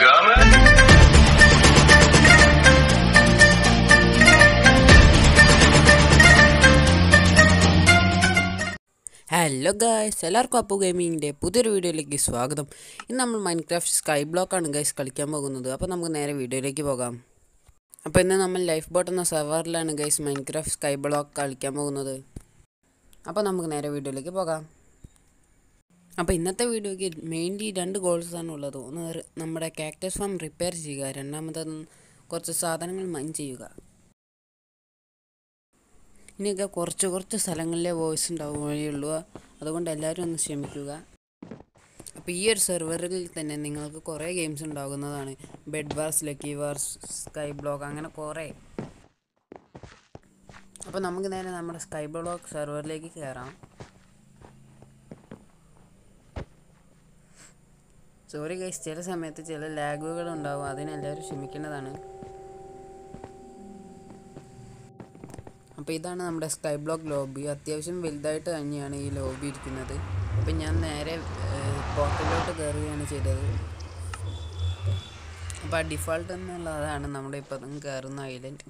coming? Hello guys എല്ലാവർക്കും അപ്പു ഗെയിമിങ്ങിന്റെ പുതിയൊരു വീഡിയോയിലേക്ക് സ്വാഗതം. ഇന്ന് നമ്മൾ മൈൻക്രാഫ്റ്റ് സ്കൈ ബ്ലോക്കാണ് ഗൈസ് കളിക്കാൻ പോകുന്നത്. അപ്പോൾ നമുക്ക് നേരെ വീഡിയോയിലേക്ക് പോകാം. അപ്പോൾ ഇന്ന് നമ്മൾ ലൈഫ് ബോട്ട് എന്ന സെർവറിലാണ് ഗൈസ് മൈൻക്രാഫ്റ്റ് സ്കൈ ബ്ലോക്ക് കളിക്കാൻ പോകുന്നത്. അപ്പോൾ നമുക്ക് നേരെ വീഡിയോയിലേക്ക് പോകാം. അപ്പോൾ ഇന്നത്തെ വീഡിയോയ്ക്ക് മെയിൻലി രണ്ട് ഗോൾസാണ് ഉള്ളത്. ഒന്ന് നമ്മുടെ കാക്ടസ് ഫാം റിപ്പയർ ചെയ്യുക. രണ്ടാമത് കുറച്ച് സാധനങ്ങൾ മൈൻ ചെയ്യുക. ഇനിയൊക്കെ കുറച്ച് കുറച്ച് സ്ഥലങ്ങളിലെ വോയിസ് ഉണ്ടാവുകയുള്ളൂ അതുകൊണ്ട് എല്ലാവരും ഒന്ന് ക്ഷമിക്കുക. അപ്പോൾ ഈ ഒരു സെർവറിൽ തന്നെ നിങ്ങൾക്ക് കുറേ ഗെയിംസ് ഉണ്ടാകുന്നതാണ്. Bed wars lucky wars sky block അങ്ങനെ കുറേ. അപ്പോൾ നമുക്ക് നേരെ നമ്മുടെ സ്കൈ ബ്ലോക്ക് സെർവറിലേക്ക് കയറാം സോറി ഗൈസ് ചില സമയത്ത് ചില ലാഗുകൾ ഉണ്ടാവും. അതിനെല്ലാവരും ക്ഷമിക്കേണ്ടതാണ്. അപ്പോൾ ഇതാണ് നമ്മുടെ സ്കൈ ബ്ലോക്ക് ലോബി. അത്യാവശ്യം വലുതായിട്ട് തന്നെയാണ് ഈ ലോബി ഇരിക്കുന്നത്. അപ്പം ഞാൻ നേരെ പോർട്ടലിലോട്ട് കയറുകയാണ് ചെയ്തത്. അപ്പോൾ ആ ഡിഫാൾട്ട് എന്നുള്ളതാണ് നമ്മുടെ ഇപ്പം കയറുന്ന ഐലൻഡ്.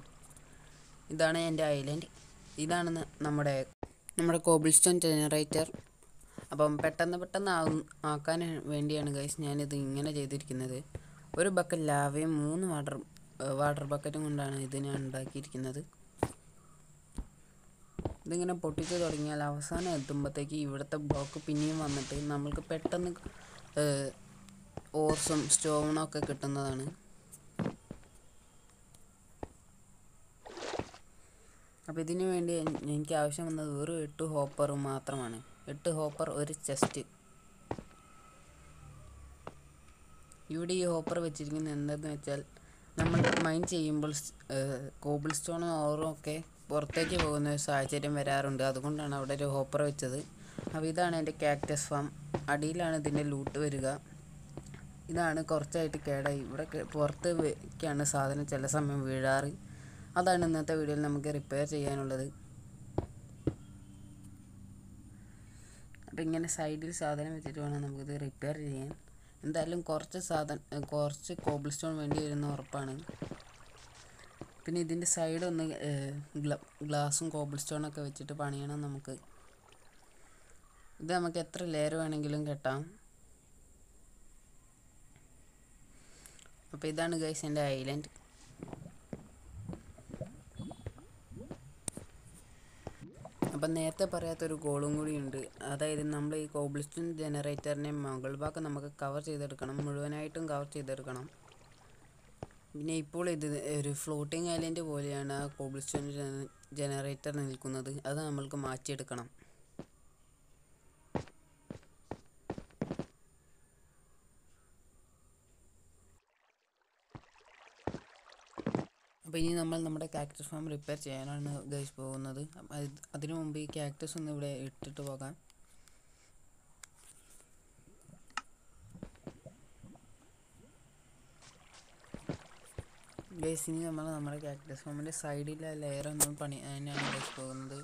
ഇതാണ് എന്റെ ഐലൻഡ്. ഇതാണ് നമ്മുടെ നമ്മുടെ കോബിൾ സ്റ്റോൺ ജനറേറ്റർ. അപ്പം പെട്ടെന്ന് പെട്ടെന്ന് ആക്കാൻ വേണ്ടിയാണ് ഗൈസ് ഞാനിത് ഇങ്ങനെ ചെയ്തിരിക്കുന്നത്. ഒരു ബക്കറ്റ് ലാവയും മൂന്ന് വാട്ടർ വാട്ടർ ബക്കറ്റും കൊണ്ടാണ് ഇത് ഞാൻ ഉണ്ടാക്കിയിരിക്കുന്നത്. ഇതിങ്ങനെ പൊട്ടിച്ച് തുടങ്ങിയാൽ അവസാനം എത്തുമ്പോഴത്തേക്ക് ഇവിടുത്തെ ബ്ലോക്ക് പിന്നെയും വന്നിട്ട് നമ്മൾക്ക് പെട്ടെന്ന് ഓർസും സ്റ്റോണും ഒക്കെ കിട്ടുന്നതാണ്. അപ്പോൾ ഇതിനു വേണ്ടി എനിക്ക് ആവശ്യം വന്നത് വെറും എട്ട് ഹോപ്പറും മാത്രമാണ്. എട്ട് ഹോപ്പർ ഒരു ചെസ്റ്റ്. ഇവിടെ ഈ ഹോപ്പർ വെച്ചിരിക്കുന്നത് എന്താണെന്ന് വെച്ചാൽ നമ്മൾ മൈൻ ചെയ്യുമ്പോൾ കോബിൾ സ്റ്റോണും ഓറും ഒക്കെ പുറത്തേക്ക് പോകുന്ന ഒരു സാഹചര്യം വരാറുണ്ട്. അതുകൊണ്ടാണ് അവിടെ ഒരു ഹോപ്പർ വെച്ചത്. അപ്പോൾ ഇതാണ് എന്റെ ക്യാക്ടസ് ഫാം. അടിയിലാണ് ഇതിന്റെ ലൂട്ട് വരിക. ഇതാണ് കുറച്ചായിട്ട് കേടായി. ഇവിടെ പുറത്ത് വെക്കാണ് സാധനം ചില സമയം വീഴാറ്. അതാണ് ഇന്നത്തെ വീഡിയോയിൽ നമുക്ക് റിപ്പയർ ചെയ്യാനുള്ളത്. അപ്പം ഇങ്ങനെ സൈഡിൽ സാധനം വെച്ചിട്ട് വേണം നമുക്കിത് റിപ്പയർ ചെയ്യാൻ. എന്തായാലും കുറച്ച് സാധനം കുറച്ച് കോബിൾ സ്റ്റോൺ വേണ്ടി വരുന്ന ഉറപ്പാണ്. പിന്നെ ഇതിന്റെ സൈഡ് ഒന്ന് ഗ്ലാസും കോബിൾ സ്റ്റോണൊക്കെ വെച്ചിട്ട് പണിയണം നമുക്ക്. ഇത് നമുക്ക് എത്ര ലെയർ വേണമെങ്കിലും കെട്ടാം. അപ്പോൾ ഇതാണ് ഗൈസ് എന്റെ ഐലൻഡ് അപ്പം നേരത്തെ പറയാത്തൊരു ഗോളും കൂടിയുണ്ട്. അതായത് നമ്മൾ ഈ കോബിൾസ്റ്റോൺ ജനറേറ്ററിനെ മുകൾ ഭാഗം നമുക്ക് കവർ ചെയ്തെടുക്കണം. മുഴുവനായിട്ടും കവർ ചെയ്തെടുക്കണം. പിന്നെ ഇപ്പോൾ ഇത് ഒരു ഫ്ലോട്ടിംഗ് ഐലൻഡ് പോലെയാണ് ആ കോബിൾസ്റ്റോൺ ജനറേറ്റർ നിൽക്കുന്നത്. അത് നമ്മൾക്ക് മാറ്റിയെടുക്കണം. അപ്പോൾ ഇനി നമ്മൾ നമ്മുടെ കാക്ടസ് ഫാം റിപ്പയർ ചെയ്യാനാണ് ഗൈസ് പോകുന്നത്. അതിനു മുമ്പ് ഈ കാക്ടസ് ഒന്ന് ഇവിടെ ഇട്ടിട്ട് പോകാം. ഗൈസ് ഇനി നമ്മൾ നമ്മുടെ കാക്ടസ് ഫാമിന്റെ സൈഡിലെ ലെയർ ഒന്നും പണി അതിനാണ് ഗൈസ് പോകുന്നത്.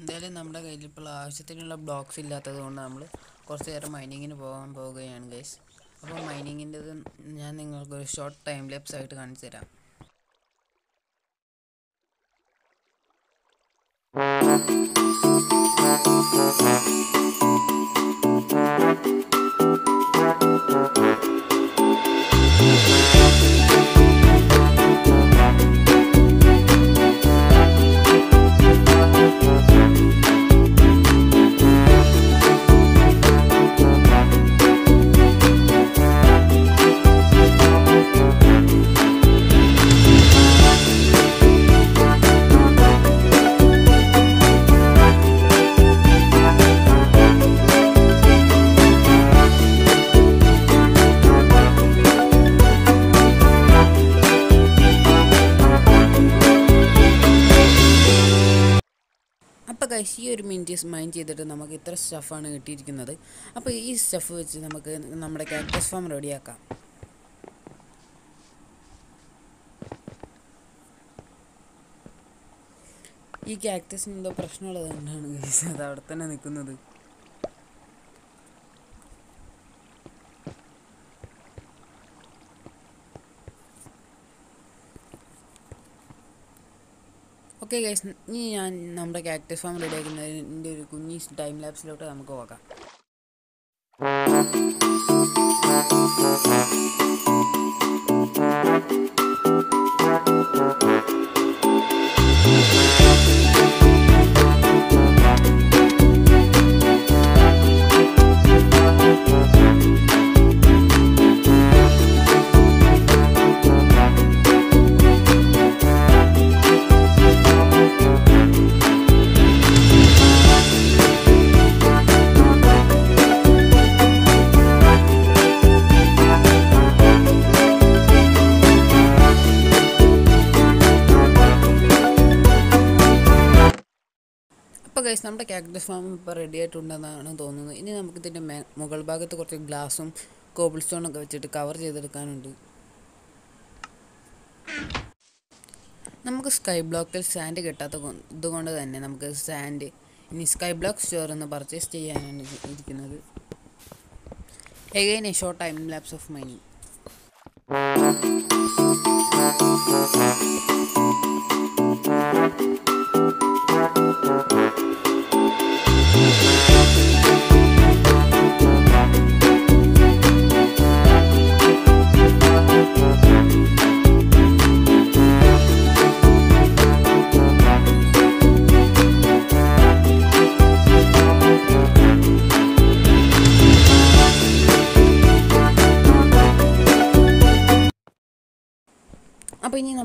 എന്തായാലും നമ്മുടെ കയ്യിൽ ഇപ്പോൾ ആവശ്യത്തിനുള്ള ബ്ലോക്സ് ഇല്ലാത്തത് കൊണ്ട് നമ്മൾ കുറച്ച് നേരം മൈനിങ്ങിന് പോകാൻ പോവുകയാണ് ഗൈസ് അപ്പോൾ മൈനിങ്ങിന്റെത് ഞാൻ നിങ്ങൾക്ക് ഒരു ഷോർട്ട് ടൈം ലെപ്സ് ആയിട്ട് കാണിച്ചു തരാം. അപ്പോൾ ഈ മൈൻഡ് ചെയ്തിട്ട് നമുക്ക് ഇത്ര സ്റ്റഫാണ് കിട്ടിയിരിക്കുന്നത്. അപ്പോൾ ഈ സ്റ്റഫ് വെച്ച് നമുക്ക് നമ്മുടെ ക്യാരക്ടർ ഫോം റെഡിയാക്കാം ഈ ക്യാക്ടസിന് എന്തോ പ്രശ്നമുള്ളത് കൊണ്ടാണ് അത് അവിടെ തന്നെ നിൽക്കുന്നത് ഓക്കെ ഗൈസ് ഇനി ഞാൻ നമ്മുടെ ക്യാക്ടസ് ഫാം റെഡി ആക്കുന്നതിന്റെ ഒരു കുഞ്ഞി ടൈം ലാപ്സിലോട്ട് നമുക്ക് പോകാം. Thank ഗൈസ് നമ്മുടെ ക്യാക്ടസ് ഫാം ഇപ്പോൾ റെഡി ആയിട്ടുണ്ടെന്നാണ് തോന്നുന്നത്. ഇനി നമുക്കിതിന്റെ മേ മുകൾ ഭാഗത്ത് കുറച്ച് ഗ്ലാസും കോബിൾ സ്റ്റോണൊക്കെ വെച്ചിട്ട് കവർ ചെയ്തെടുക്കാനുണ്ട്. നമുക്ക് സ്കൈ ബ്ലോക്കിൽ സാൻഡ് കിട്ടാത്ത ഇതുകൊണ്ട് തന്നെ നമുക്ക് സാൻഡ് ഇനി സ്കൈ ബ്ലോക്ക് സ്റ്റോറിൽ നിന്ന് പർച്ചേസ് ചെയ്യാനാണ് ഇരി- ഇരിക്കുന്നത്. Again a short time lapse of mining അപ്പോൾ ഇനി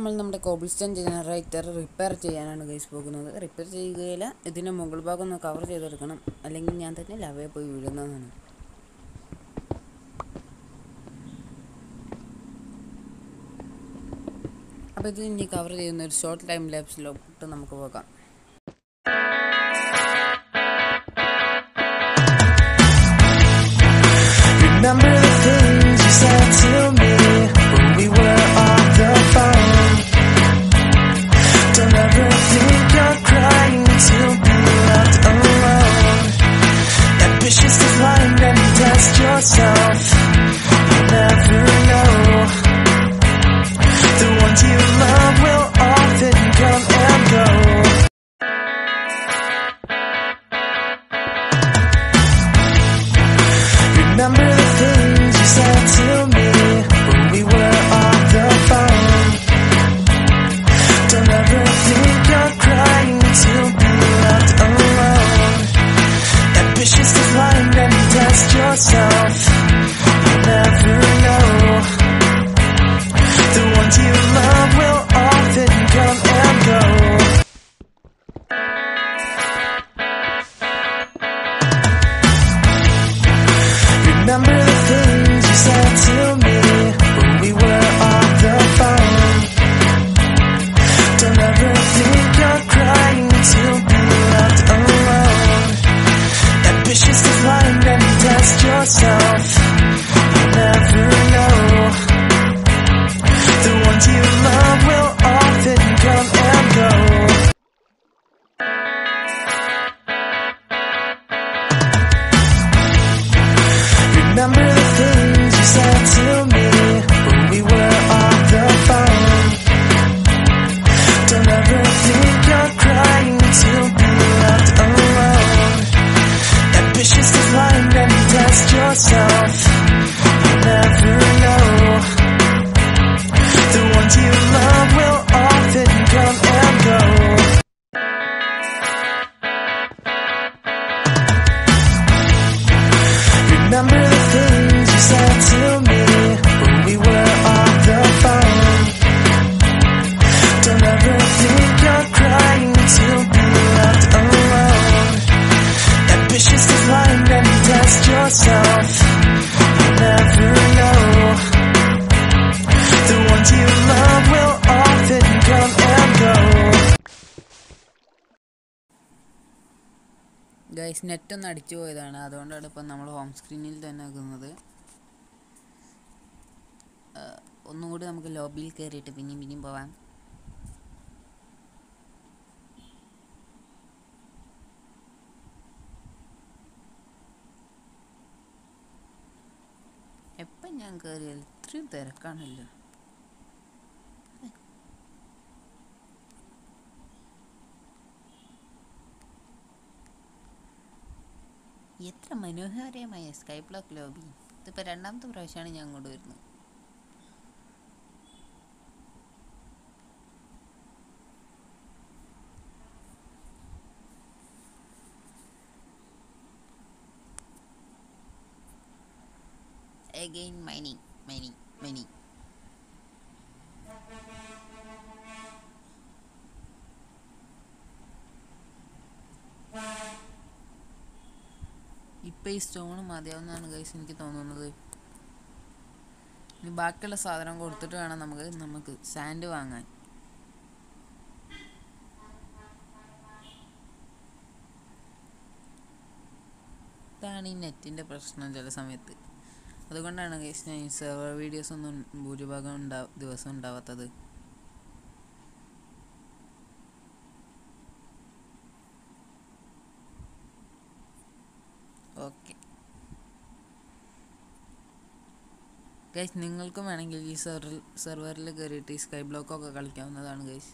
നമ്മൾ നമ്മുടെ കോബിൾ സ്റ്റോൺ ജനറേറ്റർ റിപ്പയർ ചെയ്യാനാണ് ഗൈസ് പോകുന്നത്. റിപ്പയർ ചെയ്യുകയില്ല ഇതിന്റെ മുകൾ ഭാഗം ഒന്ന് കവർ ചെയ്തെടുക്കണം. അല്ലെങ്കിൽ ഞാൻ തന്നെ ലവയെ പോയി വീഴുന്നതാണ്. അപ്പോൾ ഇത് ഇനി കവർ ചെയ്യുന്ന ഒരു ഷോർട്ട് ടൈം ലാബ്സിലോട്ട് നമുക്ക് പോകാം. Yourself. ഗൈസ് നെറ്റൊന്ന് അടിച്ചു പോയതാണ്. അതുകൊണ്ടാണ് ഇപ്പം നമ്മൾ ഹോം സ്ക്രീനിൽ തന്നെ ആകുന്നത് ഒന്നുകൂടി നമുക്ക് ലോബിയിൽ കയറിയിട്ട് പിന്നെയും പിന്നെയും പോവാം. എപ്പം ഞാൻ കയറിയാൽ ഇത്രയും തിരക്കാണല്ലോ. എത്ര മനോഹരമായ സ്കൈ ബ്ലോക്ക് ലോബി ഇതിപ്പോൾ രണ്ടാമത്തെ പ്രാവശ്യമാണ് ഞാൻ അങ്ങോട്ട് വരുന്നത്. Again mining mining mining ഇപ്പം ഈ സ്റ്റോൺ മതിയാവുന്നതാണ് ഗൈസ് എനിക്ക് തോന്നുന്നത്. ഇനി ബാക്കിയുള്ള സാധനം കൊടുത്തിട്ട് വേണം നമുക്ക് നമുക്ക് സാൻഡ് വാങ്ങാൻ. ഇതാണ് ഈ നെറ്റിന്റെ പ്രശ്നം ചില സമയത്ത്. അതുകൊണ്ടാണ് ഗൈസ് ഞാൻ ഈ സെർവർ വീഡിയോസ് ഒന്നും ഭൂരിഭാഗം ഉണ്ടാ ദിവസം ഉണ്ടാവാത്തത് ഓക്കെ ഗൈസ് നിങ്ങൾക്കും വേണമെങ്കിൽ ഈ സെർവറിൽ സെർവറിൽ കയറിയിട്ട് ഈ സ്കൈ ബ്ലോക്കൊക്കെ കളിക്കാവുന്നതാണ് guys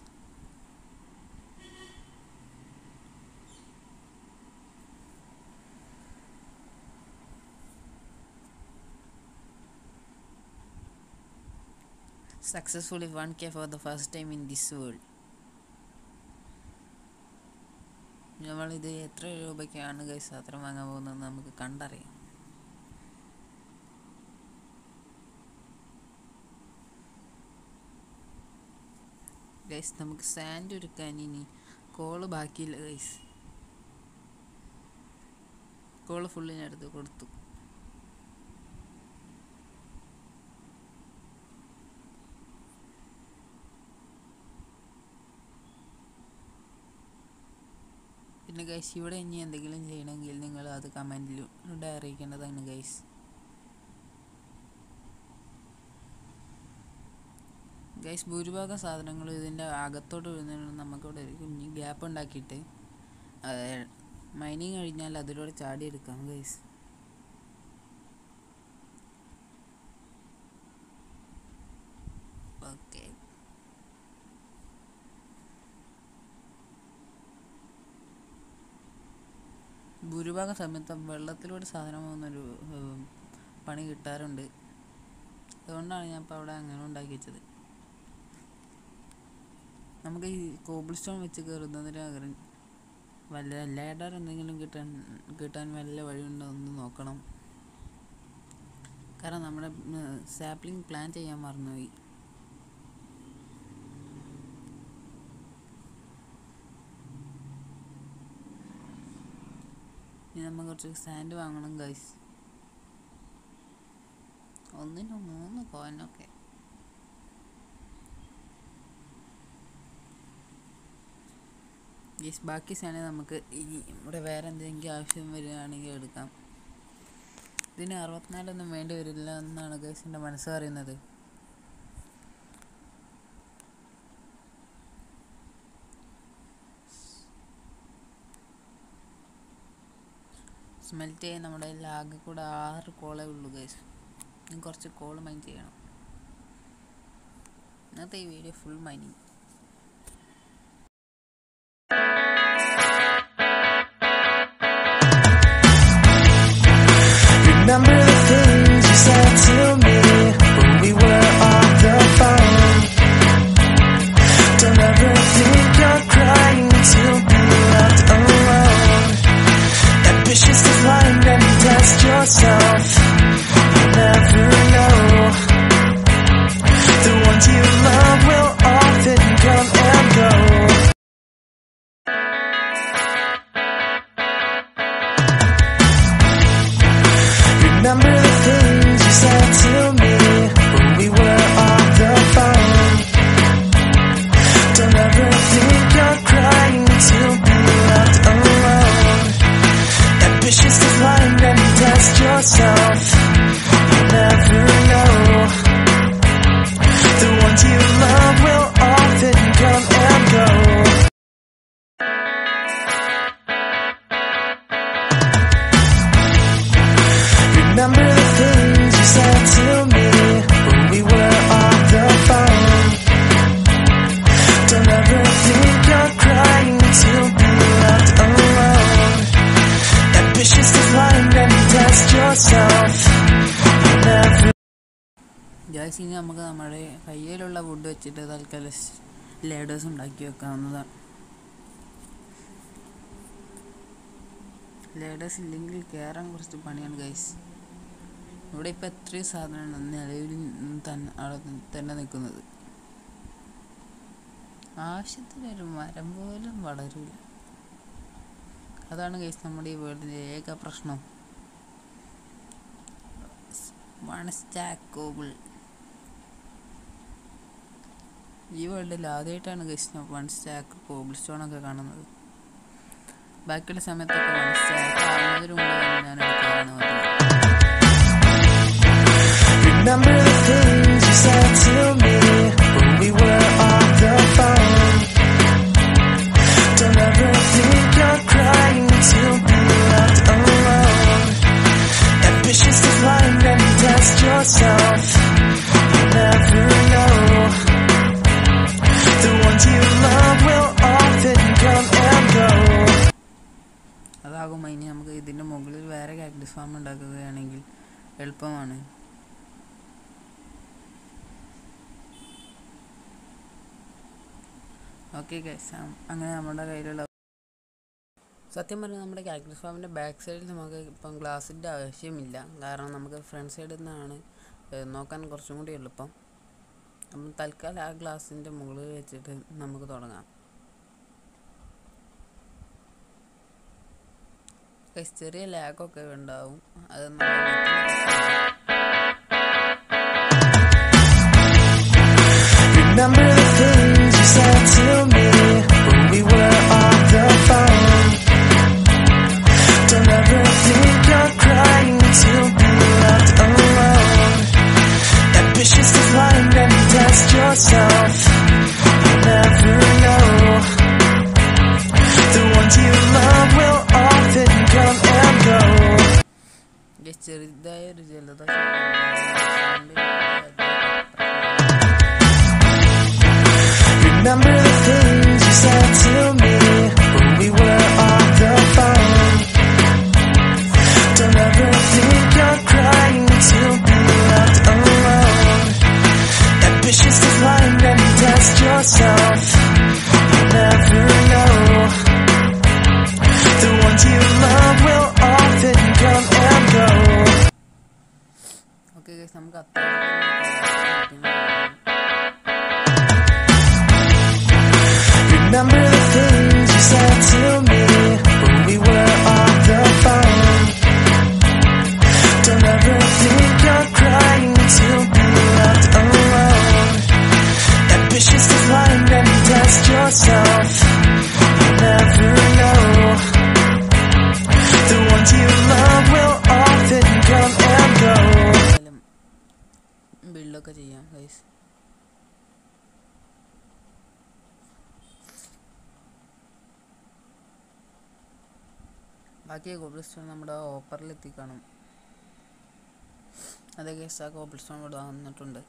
successfully 1k for the first time in this world. നമ്മളിത് എത്ര രൂപയ്ക്കാണ് ഗൈസ് അത്ര വാങ്ങാൻ പോകുന്നത് നമുക്ക് കണ്ടറിയാം. ഗൈസ് നമുക്ക് സാൻഡ് എടുക്കാൻ ഇനി കോൾ ബാക്കിയില്ല ഗൈസ് കോൾ ഫുള്ളിനടുത്ത് കൊടുത്തു. പിന്നെ ഗൈസ് ഇവിടെ ഇനി എന്തെങ്കിലും ചെയ്യണമെങ്കിൽ നിങ്ങൾ അത് കമന്റിലൂടെ അറിയിക്കേണ്ടതാണ് ഗൈസ് ഗൈസ് ഭൂരിഭാഗം സാധനങ്ങളും ഇതിന്റെ അകത്തോട്ട് വരുന്നതിന് നമുക്കിവിടെ ഒരു കുഞ്ഞ് ഗ്യാപ്പ് ഉണ്ടാക്കിയിട്ട് മൈനിങ് കഴിഞ്ഞാൽ അതിലൂടെ ചാടി എടുക്കാം ഗൈസ് ഓക്കെ ഭൂരിഭാഗം സമയത്ത് വെള്ളത്തിലൂടെ സാധനം പോകുന്നൊരു പണി കിട്ടാറുണ്ട്. അതുകൊണ്ടാണ് ഞാൻ ഇപ്പോൾ അവിടെ അങ്ങനെ ഉണ്ടാക്കി വെച്ചത്. നമുക്ക് ഈ കോബിൾ സ്റ്റോൺ വെച്ച് കയറുന്നതിന് പകരം വല്ല ലേഡർ എന്തെങ്കിലും കിട്ടാൻ കിട്ടാൻ വല്ല വഴിയുണ്ടോ എന്ന് നോക്കണം. കാരണം നമ്മുടെ സാപ്ലിംഗ് പ്ലാൻ ചെയ്യാൻ മറന്നുപോയി. ഇനി നമ്മൾ കുറച്ച് സാൻഡ് വാങ്ങണം ഗൈസ് ഒന്നിന് മൂന്ന് കോയിനൊക്കെ ഗൈസ് ബാക്കി സാധനം നമുക്ക് ഇനി ഇവിടെ വേറെ എന്തെങ്കിലും ആവശ്യം വരികയാണെങ്കിൽ എടുക്കാം. ഇതിന് അറുപത്തിനാലൊന്നും വേണ്ടി വരില്ല എന്നാണ് ഗൈസ് മനസ്സ് പറയുന്നത്. സ്മെൽറ്റ് ചെയ്യാൻ നമ്മുടെ ലാഗ് കൂടെ ആറ് കോളേ ഉള്ളൂ ഗൈസ് ഇനി കുറച്ച് കോൾ മൈൻ ചെയ്യണം. ഇന്നത്തെ ഈ വീഡിയോ ഫുൾ മൈനിങ് ഗൈസ് ഇനി നമുക്ക് നമ്മുടെ കയ്യിലുള്ള വുഡ് വെച്ചിട്ട് തൽക്കാലം ലേഡേഴ്സ് ഉണ്ടാക്കി വെക്കാവുന്നതാണ് ലേഡേഴ്സ് ഇല്ലെങ്കിൽ കയറാൻ കുറച്ച് പണിയാണ് ഗൈസ് ഇവിടെ ഇപ്പം എത്രയും സാധനമാണ് നിലവിൽ തന്നെ അവിടെ തന്നെ നിൽക്കുന്നത്. ആവശ്യത്തിനൊരു മരം പോലും വളരില്ല അതാണ് ഗൈസ് നമ്മുടെ ഈ വേൾഡിന്റെ ഏക പ്രശ്നം. വൺ സ്റ്റാക്ക് കോബിൾ ഈ വേൾഡിൽ ആദ്യമായിട്ടാണ് guys one stack cobble stone ഒക്കെ കാണുന്നത്. ബാക്കിയുള്ള സമയത്തൊക്കെ വൺ സ്റ്റാക്ക് ആവുന്നതിന് മുമ്പ് തന്നെ ഞാൻ എടുക്കാറാണ് പതിവ് അതാകുമ്പോൾ അതിന് നമുക്ക് ഇതിന്റെ മുകളിൽ വേറെ കാക്ടസ് ഫാം ഉണ്ടാക്കുകയാണെങ്കിൽ എളുപ്പമാണ്. ഓക്കെ ഗൈസ് അങ്ങനെ നമ്മുടെ കയ്യിലുള്ള സത്യം പറഞ്ഞാൽ നമ്മുടെ കാക്ടസ് ഫാമിന്റെ ബാക്ക് സൈഡിൽ നമുക്ക് ഇപ്പം ഗ്ലാസിന്റെ ആവശ്യമില്ല. കാരണം നമുക്ക് ഫ്രണ്ട് സൈഡിൽ നിന്നാണ് നോക്കാൻ കുറച്ചും കൂടി എളുപ്പം. അപ്പം തൽക്കാലം ആ ഗ്ലാസിന്റെ മുകളിൽ വെച്ചിട്ട് നമുക്ക് തുടങ്ങാം. ചെറിയ ലാഗൊക്കെ ഉണ്ടാവും. അത് ബാക്കി കോബിൾ സ്റ്റോൺ നമ്മുടെ ഓപ്പറിൽ എത്തിക്കാണും അതെ കേസ് ആ കോബിൾ സ്റ്റോൺ ഇവിടെ വന്നിട്ടുണ്ട്.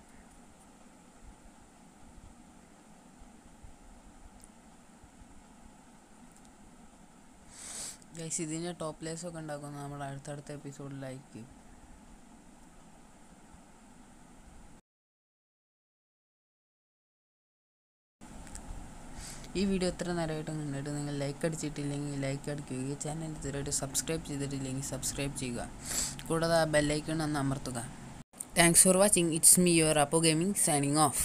ഗൈസ് ഇതിന്റെ ടോപ്പ് ലേസ് ഒക്കെ ഉണ്ടാക്കുന്നത് നമ്മുടെ അടുത്തടുത്ത എപ്പിസോഡിലായിരിക്കും ഈ വീഡിയോ എത്ര നേരമായിട്ട് കണ്ടിട്ട് നിങ്ങൾ ലൈക്ക് അടിച്ചിട്ടില്ലെങ്കിൽ ലൈക്ക് അടിക്കുക. ഈ ചാനൽ ഇതുവരെയായിട്ട് സബ്സ്ക്രൈബ് ചെയ്തിട്ടില്ലെങ്കിൽ സബ്സ്ക്രൈബ് ചെയ്യുക. കൂടാതെ ആ ബെല്ലൈക്കൺ ഒന്ന് അമർത്തുക. Thanks for watching it's me your അപ്പോ ഗെയിമിംഗ് സൈനിങ് ഓഫ്